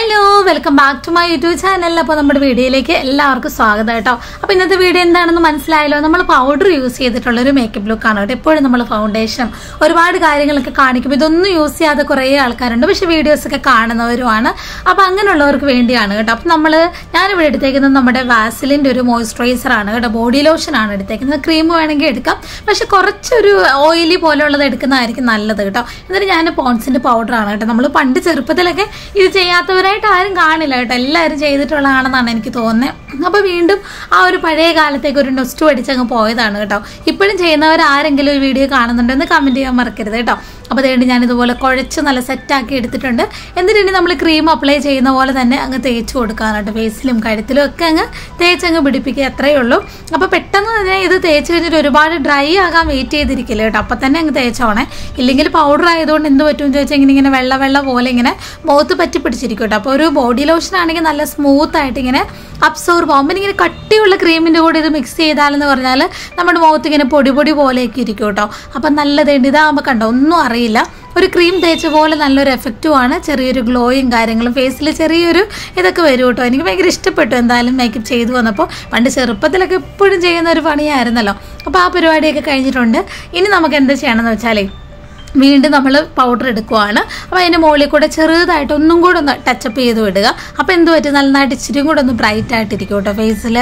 Hello. Welcome back to my YouTube channel അപ്പോൾ നമ്മുടെ വീഡിയോയിലേക്ക് എല്ലാവർക്കും സ്വാഗതം കേട്ടോ. അപ്പോൾ ഇന്നത്തെ വീഡിയോ എന്താണെന്ന് മനസ്സിലായല്ലോ? നമ്മൾ പൗഡർ യൂസ് ചെയ്തിട്ടുള്ള ഒരു മേക്കപ്പ് ലുക്കാണ് കേട്ടോ. എപ്പോഴും നമ്മൾ ഫൗണ്ടേഷൻ ഒരുപാട് കാര്യങ്ങളൊക്കെ കാണിക്കും ഇതൊന്നും യൂസ് ചെയ്യാതെ കുറേ ആൾക്കാരുണ്ട്. പക്ഷേ വീഡിയോസൊക്കെ കാണുന്നവരുമാണ്. അപ്പോൾ അങ്ങനെയുള്ളവർക്ക് വേണ്ടിയാണ് കേട്ടോ. അപ്പോൾ നമ്മൾ ഞാനിവിടെ എടുത്തേക്കുന്നത് നമ്മുടെ വാസിലിന്റെ ഒരു മോയ്സ്ചറൈസർ ആണ് കേട്ടോ. ബോഡി ലോഷൻ ആണ് എടുത്തേക്കുന്നത്. ക്രീം വേണമെങ്കിൽ എടുക്കാം. പക്ഷെ കുറച്ചൊരു ഓയിലി പോലെയുള്ളത് എടുക്കുന്നതായിരിക്കും നല്ലത് കേട്ടോ. എന്നിട്ട് ഞാൻ പോൺസിന്റെ പൗഡർ ആണ് കേട്ടോ. നമ്മൾ പണ്ട് ചെറുപ്പത്തിലൊക്കെ ഇത് ചെയ്യാത്തവരായിട്ട് ആരും കാണില്ല കേട്ടോ. എല്ലാവരും ചെയ്തിട്ടുള്ളതാണെന്നാണ് എനിക്ക് തോന്നുന്നത് അപ്പോൾ വീണ്ടും ആ ഒരു പഴയ കാലത്തേക്ക് ഒരു നൊസ്റ്റു അടിച്ചങ്ങ് പോയതാണ് കേട്ടോ. ഇപ്പോഴും ചെയ്യുന്നവർ ആരെങ്കിലും ഒരു വീഡിയോ കാണുന്നുണ്ടെന്ന് കമന്റ് ചെയ്യാൻ മറക്കരുത് കേട്ടോ. അപ്പോൾ അതുകൊണ്ട് ഞാൻ ഇതുപോലെ കുഴച്ച് നല്ല സെറ്റാക്കി എടുത്തിട്ടുണ്ട്. എന്നിട്ട് ഇനി നമ്മൾ ക്രീം അപ്ലൈ ചെയ്യുന്ന പോലെ തന്നെ അങ്ങ് തേച്ച് കൊടുക്കാനായിട്ട് ഫേസിലും കഴുത്തിലും ഒക്കെ അങ്ങ് തേച്ചങ്ങ് പിടിപ്പിക്കുക അത്രയേ ഉള്ളൂ. അപ്പോൾ പെട്ടെന്ന് തന്നെ ഇത് തേച്ച് കഴിഞ്ഞിട്ട് ഒരുപാട് ഡ്രൈ ആകാൻ വെയിറ്റ് ചെയ്തിരിക്കില്ല കേട്ടോ. അപ്പം തന്നെ അങ്ങ് തേച്ചോണേ. ഇല്ലെങ്കിൽ പൗഡർ ആയതുകൊണ്ട് എന്ത് പറ്റുമെന്ന് ചോദിച്ചാൽ ഇങ്ങനെ ഇങ്ങനെ വെള്ള വെള്ള പോലെ ഇങ്ങനെ മുഖത്ത് പറ്റി പിടിച്ചിരിക്കും കേട്ടോ. അപ്പോൾ ഒരു ലോഷൻ ആണെങ്കിൽ നല്ല സ്മൂത്ത് ആയിട്ട് ഇങ്ങനെ അബ്സോർബ് പിന്നെ ഇങ്ങനെ കട്ടിയുള്ള ക്രീമിന്റെ കൂടെ ഇത് മിക്സ് ചെയ്താലെന്ന് പറഞ്ഞാൽ നമ്മുടെ മുഖത്ത് ഇങ്ങനെ പൊടി പൊടി പോലെയൊക്കെ ഇരിക്കും കേട്ടോ. അപ്പം നല്ലതുണ്ട് ഇതാകുമ്പോൾ കണ്ടോ ഒന്നും അറിയില്ല. ഒരു ക്രീം തേച്ച പോലെ നല്ലൊരു എഫക്റ്റുമാണ് ചെറിയൊരു ഗ്ലോയും കാര്യങ്ങളും ഫേസിൽ ചെറിയൊരു ഇതൊക്കെ വരും കേട്ടോ. എനിക്ക് ഭയങ്കര ഇഷ്ടപ്പെട്ടു എന്തായാലും മേക്കപ്പ് ചെയ്തു വന്നപ്പോൾ. പണ്ട് ചെറുപ്പത്തിലൊക്കെ എപ്പോഴും ചെയ്യുന്ന ഒരു പണിയായിരുന്നല്ലോ. അപ്പോൾ ആ പരിപാടിയൊക്കെ കഴിഞ്ഞിട്ടുണ്ട്. ഇനി നമുക്ക് എന്ത് ചെയ്യണമെന്ന് വെച്ചാലേ വീണ്ടും നമ്മൾ പൗഡർ എടുക്കുവാണ്. അപ്പോൾ അതിന്റെ മുകളിൽ കൂടെ ചെറുതായിട്ട് ഒന്നും കൂടെ ഒന്ന് ടച്ചപ്പ് ചെയ്ത് വിടുക. അപ്പോൾ എന്ത് പറ്റും? നന്നായിട്ട് ഇച്ചിരി കൂടെ ഒന്ന് ബ്രൈറ്റ് ആയിട്ടിരിക്കും കേട്ടോ ഫേസിൽ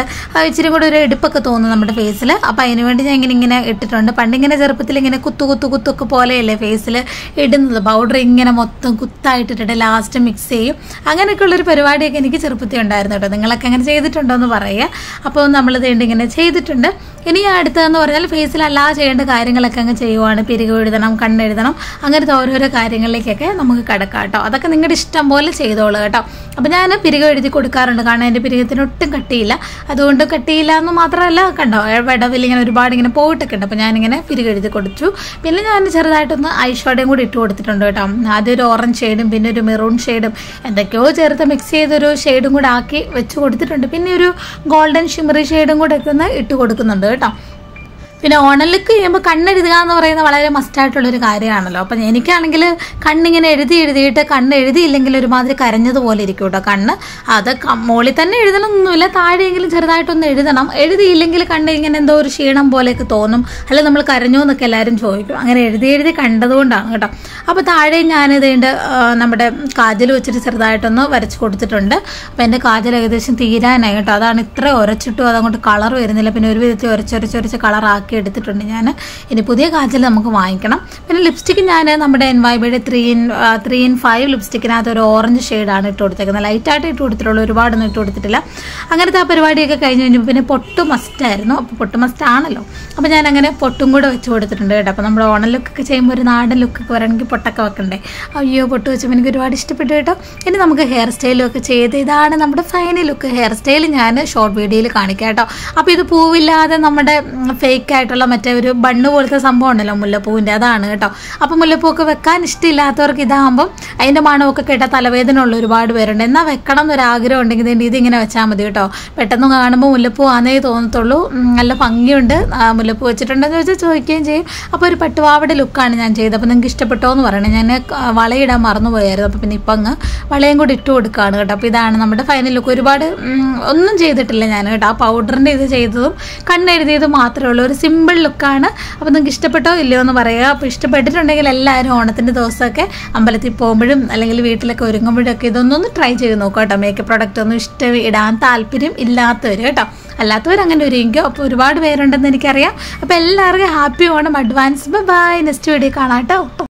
ഇച്ചിരി കൂടെ ഒരു എടുപ്പൊക്കെ തോന്നും നമ്മുടെ ഫേസിൽ അപ്പോൾ അതിന് വേണ്ടി ഞാൻ ഇങ്ങനെ ഇങ്ങനെ ഇട്ടിട്ടുണ്ട്. പണ്ടിങ്ങനെ ചെറുപ്പത്തിൽ ഇങ്ങനെ കുത്തു കുത്തു കുത്തൊക്കെ പോലെയല്ലേ ഫേസിൽ ഇടുന്നത്. പൗഡർ ഇങ്ങനെ മൊത്തം കുത്തായിട്ടിട്ട് ലാസ്റ്റ് മിക്സ് ചെയ്യും. അങ്ങനെയൊക്കെയുള്ളൊരു പരിപാടിയൊക്കെ എനിക്ക് ചെറുപ്പത്തിൽ ഉണ്ടായിരുന്നു കേട്ടോ. നിങ്ങളൊക്കെ അങ്ങനെ ചെയ്തിട്ടുണ്ടോ എന്ന് പറയുക. അപ്പോൾ നമ്മൾ ഇതേണ്ട ഇങ്ങനെ ചെയ്തിട്ടുണ്ട്. ഇനി അടുത്തതെന്ന് പറഞ്ഞാൽ ഫേസിൽ അല്ലാതെ ചെയ്യേണ്ട കാര്യങ്ങളൊക്കെ അങ്ങ് ചെയ്യുവാണ്. പിരികു എഴുതണം കണ്ണെഴുതണം അങ്ങനത്തെ ഓരോരോ കാര്യങ്ങളിലേക്കൊക്കെ നമുക്ക് കിടക്കാം കേട്ടോ. അതൊക്കെ നിങ്ങളുടെ ഇഷ്ടം പോലെ ചെയ്തോളൂ കേട്ടോ. അപ്പോൾ ഞാൻ പിരിക എഴുതി കൊടുക്കാറുണ്ട്. കാരണം എന്റെ പിരികത്തിന് ഒട്ടും കട്ടിയില്ല. അതുകൊണ്ട് കട്ടിയില്ല എന്ന് മാത്രമല്ല കണ്ടോ വിടവിൽ ഇങ്ങനെ ഒരുപാട് ഇങ്ങനെ പോയിട്ടൊക്കെ ഉണ്ട്. അപ്പോൾ ഞാനിങ്ങനെ പിരിക എഴുതി കൊടുത്തു. പിന്നെ ഞാൻ ചെറുതായിട്ടൊന്ന് ഐഷോഡയും കൂടി ഇട്ട് കൊടുത്തിട്ടുണ്ട് കേട്ടോ. ആദ്യം ഒരു ഓറഞ്ച് ഷെയ്ഡും പിന്നെ ഒരു മെറൂൺ ഷെയ്ഡും എന്തൊക്കെയോ ചേർത്ത് മിക്സ് ചെയ്തൊരു ഷെയ്ഡും കൂടെ ആക്കി വെച്ച് കൊടുത്തിട്ടുണ്ട്. പിന്നെ ഒരു ഗോൾഡൻ ഷിമറി ഷെയ്ഡും കൂടെ ഒക്കെ ഒന്ന് ഇട്ട് കൊടുക്കുന്നുണ്ട് കേട്ടോ പിന്നെ ഓണലിക്ക് ചെയ്യുമ്പോൾ കണ്ണെഴുതുക എന്ന് പറയുന്നത് വളരെ മസ്റ്റായിട്ടുള്ളൊരു കാര്യമാണല്ലോ. അപ്പം എനിക്കാണെങ്കിൽ കണ്ണിങ്ങനെ എഴുതി എഴുതിയിട്ട് കണ്ണ് എഴുതിയില്ലെങ്കിൽ ഒരുമാതിരി കരഞ്ഞതുപോലെ ഇരിക്കും കേട്ടോ കണ്ണ്. അത് മോളിൽ തന്നെ എഴുതണമെന്നൊന്നുമില്ല താഴെയെങ്കിലും ചെറുതായിട്ടൊന്ന് എഴുതണം. എഴുതിയില്ലെങ്കിൽ കണ്ണ് ഇങ്ങനെ എന്തോ ഒരു ക്ഷീണം പോലെയൊക്കെ തോന്നും. അല്ലെങ്കിൽ നമ്മൾ കരഞ്ഞു എന്നൊക്കെ എല്ലാവരും ചോദിക്കും. അങ്ങനെ എഴുതി എഴുതി കണ്ടതുകൊണ്ടാണ് കേട്ടോ. അപ്പോൾ താഴെ ഞാനിതേണ്ട നമ്മുടെ കാജൽ വെച്ചിട്ട് ചെറുതായിട്ടൊന്ന് വരച്ച് കൊടുത്തിട്ടുണ്ട്. അപ്പോൾ എന്റെ കാജൽ ഏകദേശം തീരാനായി കേട്ടോ. അതാണ് ഇത്ര ഉരച്ചിട്ടും അതങ്ങോട്ട് കളർ വരുന്നില്ല. പിന്നെ ഒരു വിധത്തിൽ ഉരച്ചൊരച്ചൊരച്ച് കളറാക്കി ആക്കി എടുത്തിട്ടുണ്ട്. ഞാൻ ഇനി പുതിയ കാജൽ നമുക്ക് വാങ്ങിക്കണം. പിന്നെ ലിപ്സ്റ്റിക്ക് ഞാൻ നമ്മുടെ N വൈബിയുടെ three in three in five ലിപ്സ്റ്റിക്കിനകത്ത് ഒരു ഓറഞ്ച് ഷെയ്ഡാണ് ഇട്ട് കൊടുത്തേക്കുന്നത്. ലൈറ്റായിട്ട് ഇട്ട് കൊടുത്തിട്ടുള്ളൂ. ഒരുപാടൊന്നും ഇട്ട് കൊടുത്തിട്ടില്ല. അങ്ങനത്തെ ആ പരിപാടിയൊക്കെ കഴിഞ്ഞ് കഴിഞ്ഞപ്പോൾ പിന്നെ പൊട്ട് മസ്റ്റായിരുന്നു അപ്പോൾ പൊട്ട് മസ്റ്റ് ആണല്ലോ. അപ്പോൾ ഞാൻ അങ്ങനെ പൊട്ടും കൂടെ വെച്ച് കൊടുത്തിട്ടുണ്ട് കേട്ടോ. അപ്പോൾ നമ്മൾ ഓണം ലുക്കൊക്കെ ചെയ്യുമ്പോൾ ഒരു നാടൻ ലുക്കൊക്കെ വരണമെങ്കിൽ പൊട്ടൊക്കെ വെക്കണ്ടേ? അയ്യോ പൊട്ട് വെച്ചപ്പോൾ എനിക്ക് ഒരുപാട് ഇഷ്ടപ്പെട്ടു കേട്ടോ. ഇനി നമുക്ക് ഹെയർ സ്റ്റൈലും ഒക്കെ ചെയ്ത് ഇതാണ് നമ്മുടെ ഫൈനൽ ലുക്ക് ഹെയർ സ്റ്റൈൽ ഞാൻ ഷോർട്ട് വീഡിയോയിൽ കാണിക്കാം കേട്ടോ. അപ്പോൾ ഇത് പൂവില്ലാതെ നമ്മുടെ ഫേക്ക് ആയിട്ടുള്ള മറ്റേ ഒരു ബണ്ണ് പോലത്തെ സംഭവം ഉണ്ടല്ലോ മുല്ലപ്പൂവിന്റെ അതാണ് കേട്ടോ. അപ്പോൾ മുല്ലപ്പൂവൊക്കെ വെക്കാൻ ഇഷ്ടമില്ലാത്തവർക്ക് ഇതാകുമ്പം അതിന്റെ മണമൊക്കെ കേട്ടാൽ തലവേദന ഉള്ള ഒരുപാട് പേരുണ്ട്. എന്നാൽ വെക്കണം എന്നൊരാഗ്രഹം ഉണ്ടെങ്കിൽ ഇതിന്റെ ഇതിങ്ങനെ വെച്ചാൽ മതി കേട്ടോ. പെട്ടെന്ന് കാണുമ്പോൾ മുല്ലപ്പൂ ആണേ തോന്നത്തുള്ളൂ. നല്ല ഭംഗിയുണ്ട്. മുല്ലപ്പൂ വെച്ചിട്ടുണ്ടെന്ന് ചോദിച്ചാൽ ചോദിക്കുകയും ചെയ്യും. അപ്പോൾ ഒരു പട്ടുവാവയുടെ ലുക്കാണ് ഞാൻ ചെയ്തത്. അപ്പോൾ നിങ്ങൾക്ക് ഇഷ്ടപ്പെട്ടോ എന്ന് പറയണേ. ഞാൻ വളയിടാൻ മറന്നു പോയായിരുന്നു അപ്പോൾ പിന്നെ ഇപ്പം അങ്ങ് വളയും കൂടി ഇട്ട് കൊടുക്കുകയാണ് കേട്ടോ. അപ്പോൾ ഇതാണ് നമ്മുടെ ഫൈനൽ ലുക്ക് ഒരുപാട് ഒന്നും ചെയ്തിട്ടില്ല ഞാൻ കേട്ടോ. ആ പൗഡറിന്റെ ഇത് ചെയ്തതും കണ്ണെഴുതിയതും മാത്രമേ ഉള്ളൂ. ഒരു സിമ്പിൾ ലുക്കാണ്. അപ്പോൾ നിങ്ങൾക്ക് ഇഷ്ടപ്പെട്ടോ ഇല്ലയോ എന്ന് പറയുക അപ്പോൾ ഇഷ്ടപ്പെട്ടിട്ടുണ്ടെങ്കിൽ എല്ലാവരും ഓണത്തിന്റെ ദിവസമൊക്കെ അമ്പലത്തിൽ പോകുമ്പോഴും അല്ലെങ്കിൽ വീട്ടിലൊക്കെ ഒരുങ്ങുമ്പോഴും ഒക്കെ ഇതൊന്നൊന്ന് ട്രൈ ചെയ്ത് നോക്കുക കേട്ടോ. മേക്കപ്പ് പ്രോഡക്റ്റ് ഒന്നും ഇഷ്ടം ഇടാൻ താല്പര്യം ഇല്ലാത്തവർ കേട്ടോ. അല്ലാത്തവർ അങ്ങനെ ഒരുങ്ങിക്കോ. അപ്പോൾ ഒരുപാട് പേരുണ്ടെന്ന് എനിക്കറിയാം. അപ്പോൾ എല്ലാവർക്കും happy Onam advance bye next video കാണാം കേട്ടോ.